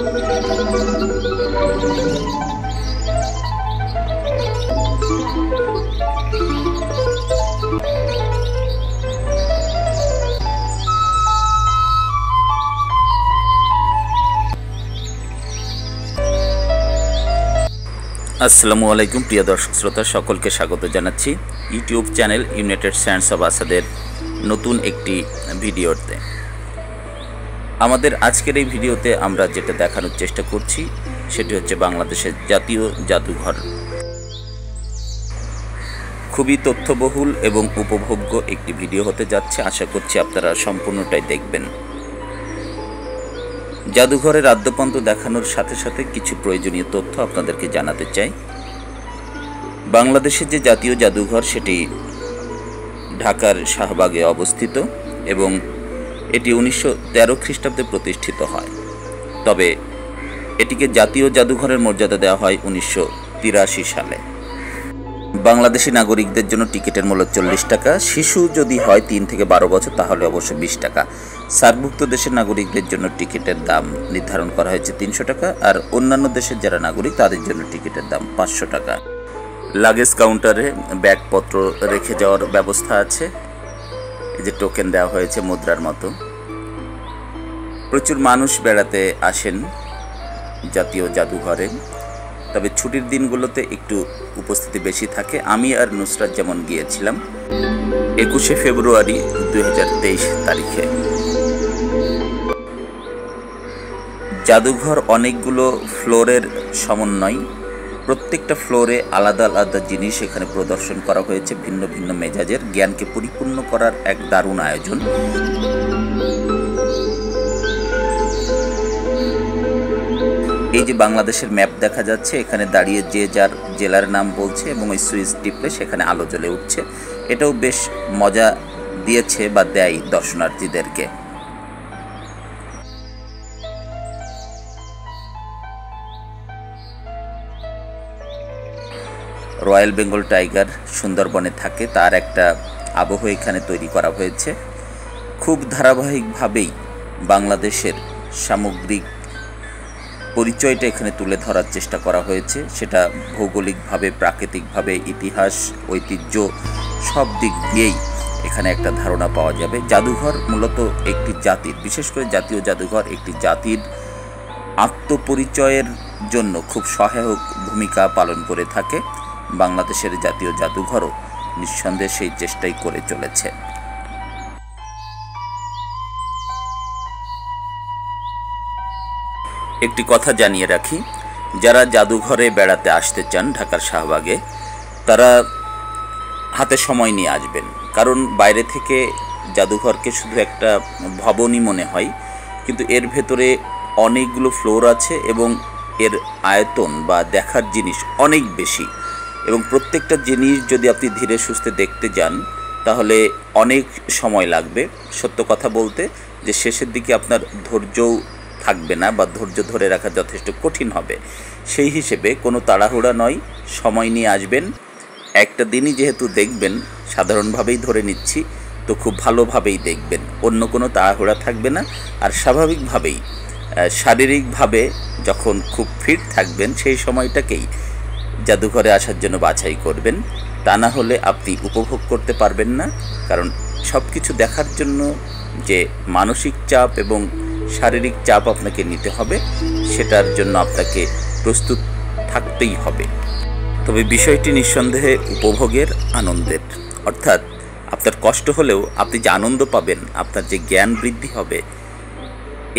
আসসালামু আলাইকুম, প্রিয় দর্শক শ্রোতা, সকলকে স্বাগত জানাচ্ছি YouTube channel united science of আসাদের নতুন একটি ভিডিওতে। আমাদের আজকের এই ভিডিওতে আমরা যেটা দেখানোর চেষ্টা করছি, সেটি হচ্ছে বাংলাদেশের জাতীয় জাদুঘর। খুবই তথ্যবহুল এবং উপভোগ্য একটি ভিডিও হতে যাচ্ছে, আশা করছি আপনারা সম্পূর্ণটাই দেখবেন। জাদুঘরের আদ্যপন্ত দেখানোর সাথে সাথে কিছু প্রয়োজনীয় তথ্য আপনাদেরকে জানাতে চাই। বাংলাদেশের যে জাতীয় জাদুঘর, সেটি ঢাকার শাহবাগে অবস্থিত এবং এটি উনিশশো তেরো খ্রিস্টাব্দে প্রতিষ্ঠিত হয়। তবে এটিকে জাতীয় জাদুঘরের মর্যাদা দেওয়া হয় উনিশশো তিরাশি সালে। বাংলাদেশি নাগরিকদের জন্য টিকিটের মূল্য চল্লিশ টাকা, শিশু যদি হয় তিন থেকে বারো বছর, তাহলে অবশ্য বিশ টাকা। সার্কভুক্ত দেশের নাগরিকদের জন্য টিকিটের দাম নির্ধারণ করা হয়েছে তিনশো টাকা, আর অন্যান্য দেশের যারা নাগরিক, তাদের জন্য টিকিটের দাম পাঁচশো টাকা। লাগেজ কাউন্টারে ব্যাগপত্র রেখে যাওয়ার ব্যবস্থা আছে। যে টোকেন দেওয়া হয়েছে মুদ্রার মতো। প্রচুর মানুষ বেড়াতে আসেন জাতীয় জাদুঘরে। তবে ছুটির দিনগুলোতে একটু উপস্থিতি বেশি থাকে। আমি আর নুসরাত যেমন গিয়েছিলাম একুশে ফেব্রুয়ারি দু হাজার তেইশ তারিখে। জাদুঘর অনেকগুলো ফ্লোরের সমন্বয়। প্রত্যেকটা ফ্লোরে আলাদা আলাদা জিনিস এখানে প্রদর্শন করা হয়েছে, ভিন্ন ভিন্ন মেজাজের। জ্ঞানকে পরিপূর্ণ করার এক দারুণ আয়োজন। এই যে বাংলাদেশের ম্যাপ দেখা যাচ্ছে, এখানে দাঁড়িয়ে যে যার জেলার নাম বলছে এবং ওই সুইচ টিপলে সেখানে আলো জ্বলে উঠছে। এটাও বেশ মজা দিয়েছে বা দেয় দর্শনার্থীদেরকে। রয়্যাল বেঙ্গল টাইগার সুন্দরবনে থাকে, তার একটা আবহ এখানে তৈরি করা হয়েছে। খুব ধারাবাহিকভাবেই বাংলাদেশের সামগ্রিক পরিচয়টা এখানে তুলে ধরার চেষ্টা করা হয়েছে। সেটা ভৌগোলিকভাবে, প্রাকৃতিকভাবে, ইতিহাস, ঐতিহ্য সব দিক দিয়েই এখানে একটা ধারণা পাওয়া যাবে। জাদুঘর মূলত একটি জাতির, বিশেষ করে জাতীয় জাদুঘর একটি জাতির আত্মপরিচয়ের জন্য খুব সহায়ক ভূমিকা পালন করে থাকে। বাংলাদেশের জাতীয় জাদুঘরও নিঃসন্দেহে সেই চেষ্টাই করে চলেছে। একটি কথা জানিয়ে রাখি, যারা জাদুঘরে বেড়াতে আসতে চান ঢাকার শাহবাগে, তারা হাতে সময় নিয়ে আসবেন। কারণ বাইরে থেকে জাদুঘরকে শুধু একটা ভবনই মনে হয়, কিন্তু এর ভেতরে অনেকগুলো ফ্লোর আছে এবং এর আয়তন বা দেখার জিনিস অনেক বেশি। এবং প্রত্যেকটা জিনিস যদি আপনি ধীরে সুস্থে দেখতে যান, তাহলে অনেক সময় লাগবে। সত্য কথা বলতে যে শেষের দিকে আপনার ধৈর্যও থাকবে না বা ধৈর্য ধরে রাখা যথেষ্ট কঠিন হবে। সেই হিসেবে কোনো তাড়াহুড়া নয়, সময় নিয়ে আসবেন। একটা দিনই যেহেতু দেখবেন, সাধারণভাবেই ধরে নিচ্ছি, তো খুব ভালোভাবেই দেখবেন। অন্য কোনো তাড়াহুড়া থাকবে না। আর স্বাভাবিকভাবেই শারীরিকভাবে যখন খুব ফিট থাকবেন, সেই সময়টাকেই জাদুঘরে আসার জন্য বাছাই করবেন। তা না হলে আপনি উপভোগ করতে পারবেন না, কারণ সব কিছু দেখার জন্য যে মানসিক চাপ এবং শারীরিক চাপ আপনাকে নিতে হবে, সেটার জন্য আপনাকে প্রস্তুত থাকতেই হবে। তবে বিষয়টি নিঃসন্দেহে উপভোগের আনন্দের। অর্থাৎ আপনার কষ্ট হলেও আপনি যে আনন্দ পাবেন, আপনার যে জ্ঞান বৃদ্ধি হবে,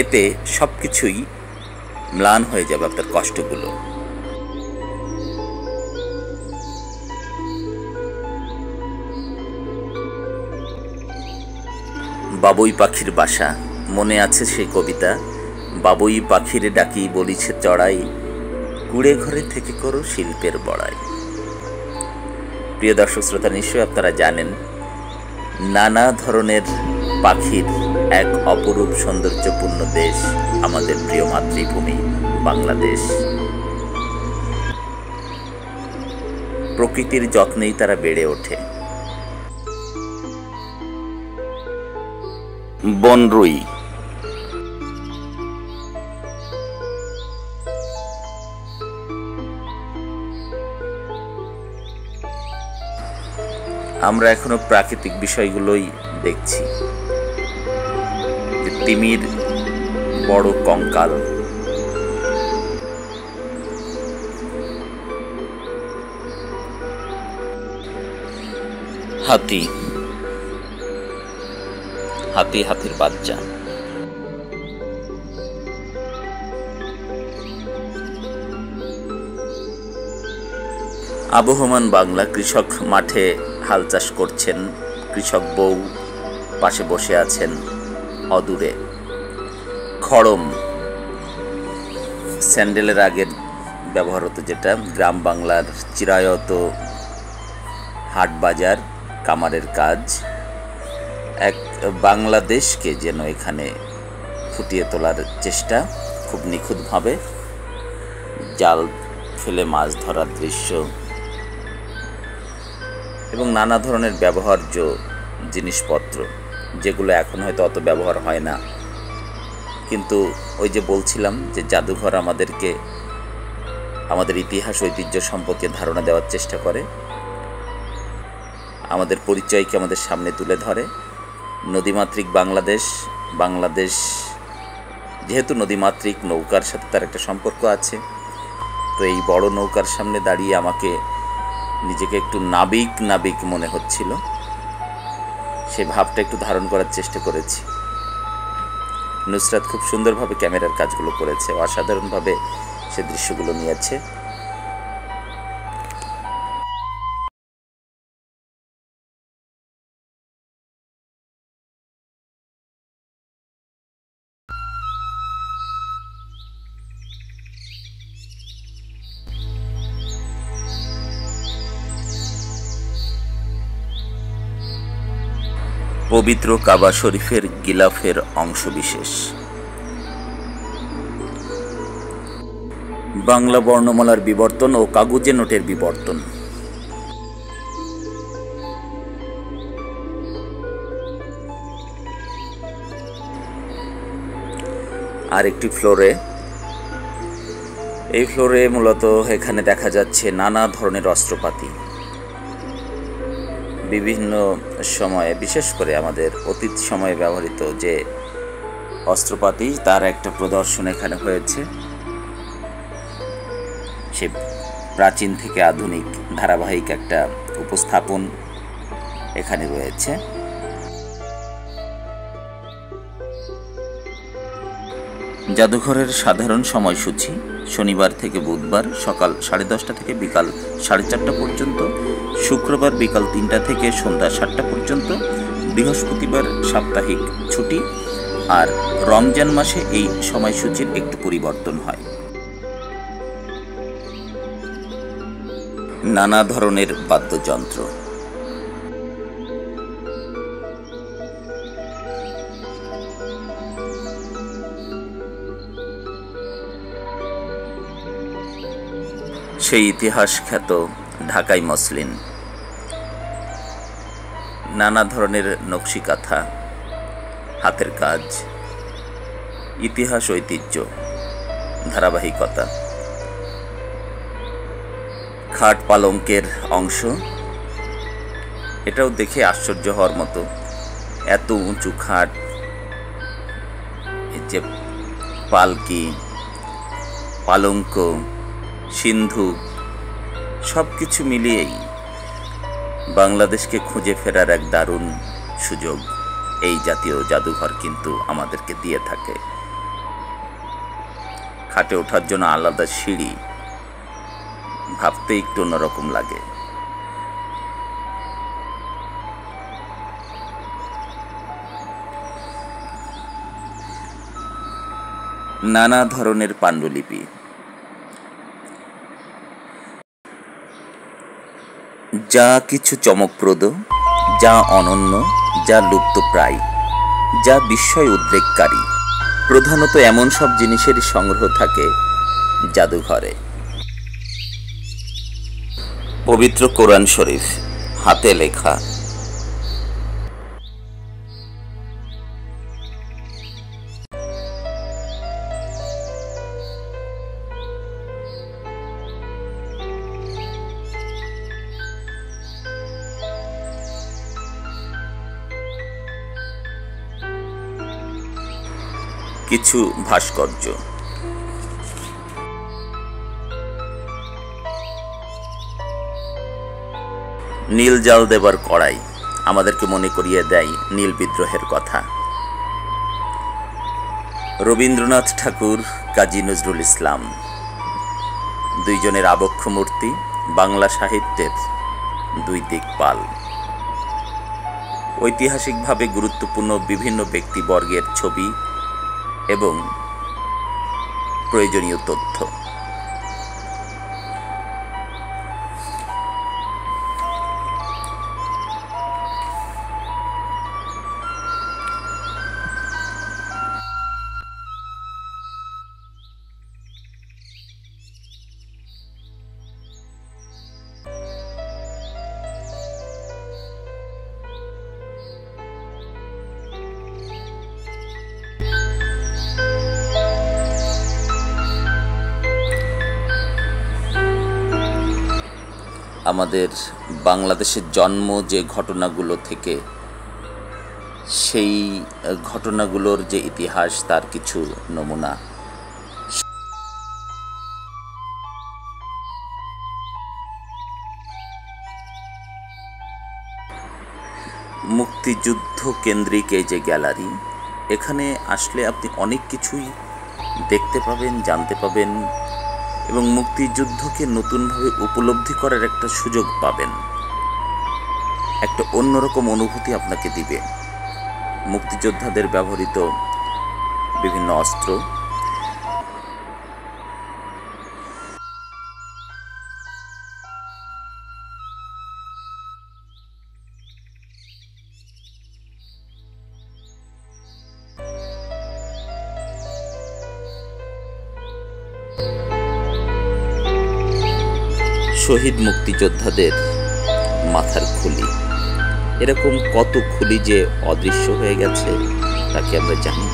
এতে সব কিছুই ম্লান হয়ে যাবে আপনার কষ্টগুলো। বাবুই পাখির বাসা। মনে আছে সেই কবিতা, বাবুই পাখিরে ডাকি বলিছে চড়াই, কুড়ে ঘরে থেকে করো শিল্পের বড়াই। প্রিয় দর্শক শ্রোতা, নিশ্চয়ই আপনারা জানেন, নানা ধরনের পাখির এক অপরূপ সৌন্দর্যপূর্ণ দেশ আমাদের প্রিয় মাতৃভূমি, বাংলাদেশ। প্রকৃতির যত্নেই তারা বেড়ে ওঠে। বনরুই আমরা এখনও প্রাকৃতিক বিষয়গুলোই দেখছি। তিমির বড় কঙ্কাল। হাতি। হাতি হাতির বাচ্চা। আবহমান বাংলা কৃষক মাঠে হাল চাষ করছেন কৃষক বউ, পাশে বসে আছেন অদূরে। খড়ম, স্যান্ডেলের আগের ব্যবহার হতো যেটা, গ্রাম বাংলার চিরায়ত হাট বাজার, কামারের কাজ। এক বাংলাদেশকে যেন এখানে ফুটিয়ে তোলার চেষ্টা খুব নিখুঁতভাবে জাল ফেলে মাছ ধরার দৃশ্য এবং নানা ধরনের ব্যবহার্য জিনিসপত্র, যেগুলো এখন হয়তো অত ব্যবহার হয় না। কিন্তু ওই যে বলছিলাম যে জাদুঘর আমাদেরকে, আমাদের ইতিহাস, ঐতিহ্য সম্পর্কে ধারণা দেওয়ার চেষ্টা করে। আমাদের পরিচয়কে আমাদের সামনে তুলে ধরে। নদীমাতৃক বাংলাদেশ বাংলাদেশ যেহেতু নদীমাতৃক, নৌকার সাথে তার একটা সম্পর্ক আছে। তো এই বড় নৌকার সামনে দাঁড়িয়ে আমাকে নিজেকে একটু নাবিক নাবিক মনে হচ্ছিল। সে ভাবটা একটু ধারণ করার চেষ্টা করেছি। নুসরাত খুব সুন্দরভাবে ক্যামেরার কাজগুলো করেছে, অসাধারণভাবে সে দৃশ্যগুলো নিয়েছে। পবিত্র কাবা শরীফের গিলাফের অংশবিশেষ। বাংলা বর্ণমালার বিবর্তন ও কাগজে নোটের বিবর্তন। আর একটি ফ্লোরে। এই ফ্লোরে মূলত এখানে দেখা যাচ্ছে নানা ধরনের অস্ত্রপাতি। বিভিন্ন সময়ে, বিশেষ করে আমাদের অতীত সময়ে ব্যবহৃত যে অস্ত্রপাতি, তার একটা প্রদর্শন এখানে হয়েছে। সে প্রাচীন থেকে আধুনিক ধারাবাহিক একটা উপস্থাপন এখানে রয়েছে। জাদুঘরের সাধারণ সময়সূচি শনিবার থেকে বুধবার সকাল সাড়ে দশটা থেকে বিকাল সাড়ে চারটা পর্যন্ত শুক্রবার বিকাল তিনটা থেকে সন্ধ্যা সাতটা পর্যন্ত, বৃহস্পতিবার সাপ্তাহিক ছুটি আর রমজান মাসে এই সময়সূচির একটু পরিবর্তন হয়। নানা ধরনের বাদ্যযন্ত্র। সেই ইতিহাস খ্যাত ঢাকাই মসলিন। নানা ধরনের নকশি কাঁথা হাতের কাজ, ইতিহাস, ঐতিহ্য, ধারাবাহিকতা। খাট পালঙ্কের অংশ, এটাও দেখে আশ্চর্য হওয়ার মতো। এত উঁচু খাট যে পালকি পালঙ্ক, সিন্ধু সব কিছু মিলিয়েই বাংলাদেশকে খুঁজে ফেরার এক দারুণ সুযোগ এই জাতীয় জাদুঘর কিন্তু আমাদেরকে দিয়ে থাকে। খাটে ওঠার জন্য আলাদা সিঁড়ি, ভাবতে একটু অন্যরকম লাগে। নানা ধরনের পাণ্ডুলিপি যা কিছু চমকপ্রদ, যা অনন্য, যা লুপ্তপ্রায়, যা বিস্ময় উদ্বেগকারী। প্রধানত এমন সব জিনিসের সংগ্রহ থাকে জাদুঘরে। পবিত্র কোরআন শরীফ, হাতে লেখা। কিছু ভাস্কর্য। নীল জাল দেবার কড়াই আমাদেরকে মনে করিয়ে দেয় নীল বিদ্রোহের কথা। রবীন্দ্রনাথ ঠাকুর, কাজী নজরুল ইসলাম। দুইজনের আবক্ষ মূর্তি, বাংলা সাহিত্যের দুই দিকপাল। ঐতিহাসিকভাবে গুরুত্বপূর্ণ বিভিন্ন ব্যক্তিবর্গের ছবি এবং প্রয়োজনীয় তথ্য। আমাদের বাংলাদেশের জন্ম যে ঘটনাগুলো থেকে, সেই ঘটনাগুলোর যে ইতিহাস, তার কিছু নমুনা। মুক্তিযুদ্ধ কেন্দ্রিক এই যে গ্যালারি, এখানে আসলে আপনি অনেক কিছুই দেখতে পাবেন, জানতে পাবেন। এবং মুক্তিযুদ্ধকে নতুনভাবে উপলব্ধি করার একটা সুযোগ পাবেন। একটা অন্যরকম অনুভূতি আপনাকে দিবে। মুক্তিযোদ্ধাদের ব্যবহৃত বিভিন্ন অস্ত্র শহীদ মুক্তিযোদ্ধাদের মাথার খুলি। এরকম কত খুলি যে অদৃশ্য হয়ে গেছে তাকে আমরা জানি?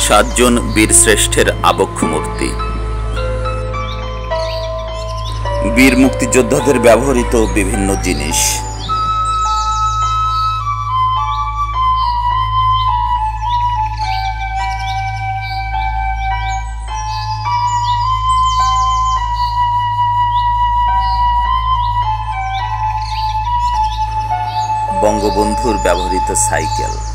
সাতজন বীর শ্রেষ্ঠের আবক্ষ মূর্তি। বীর মুক্তিযোদ্ধাদের ব্যবহৃত বিভিন্ন জিনিস। বঙ্গবন্ধুর ব্যবহৃত সাইকেল।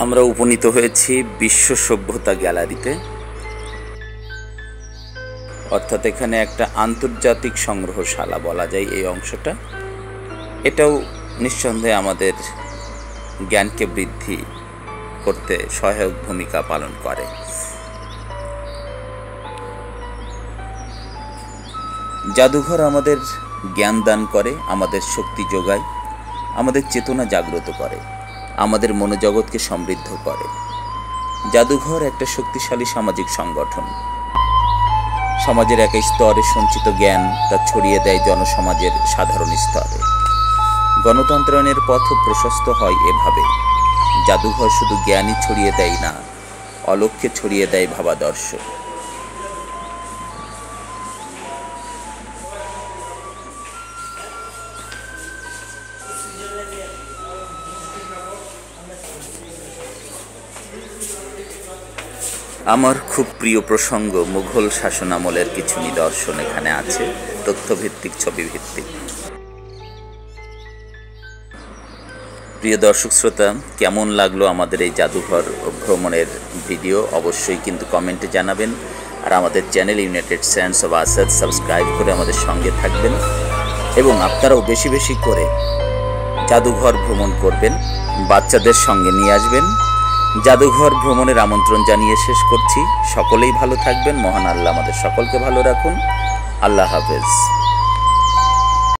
আমরা উপনীত হয়েছি বিশ্ব সভ্যতা গ্যালারিতে, অর্থাৎ এখানে একটা আন্তর্জাতিক সংগ্রহশালা বলা যায় এই অংশটা। এটাও নিঃসন্দেহে আমাদের জ্ঞানকে বৃদ্ধি করতে সহায়ক ভূমিকা পালন করে। জাদুঘর আমাদের জ্ঞান দান করে, আমাদের শক্তি যোগায়, আমাদের চেতনা জাগ্রত করে। আমাদের মনোজগৎকে সমৃদ্ধ করে। জাদুঘর একটা শক্তিশালী সামাজিক সংগঠন। সমাজের এক স্তরে সঞ্চিত জ্ঞান তা ছড়িয়ে দেয় জনসমাজের সাধারণ স্তরে। গণতন্ত্রায়নের পথ প্রশস্ত হয় এভাবে। জাদুঘর শুধু জ্ঞানই ছড়িয়ে দেয় না, অলক্ষ্যে ছড়িয়ে দেয় ভাবাদর্শ। আমার খুব প্রিয় প্রসঙ্গ, মুঘল শাসনামলের কিছু নিদর্শন এখানে আছে, তথ্যভিত্তিক ছবি ভিত্তিক প্রিয় দর্শক শ্রোতা, কেমন লাগল আমাদের এই জাদুঘর ভ্রমণের ভিডিও? অবশ্যই কিন্তু কমেন্টে জানাবেন, আর আমাদের channel united sense of Asad subscribe করে আমাদের সঙ্গে থাকবেন, এবং আপনারাও বেশি বেশি করে জাদুঘর ভ্রমণ করবেন, বাচ্চাদের সঙ্গে নিয়ে আসবেন জাদুঘর ভ্রমণের আমন্ত্রণ জানিয়ে শেষ করছি। সকলেই ভালো থাকবেন। মহান আল্লাহ আমাদের সকলকে ভালো রাখুন। আল্লাহ হাফেজ।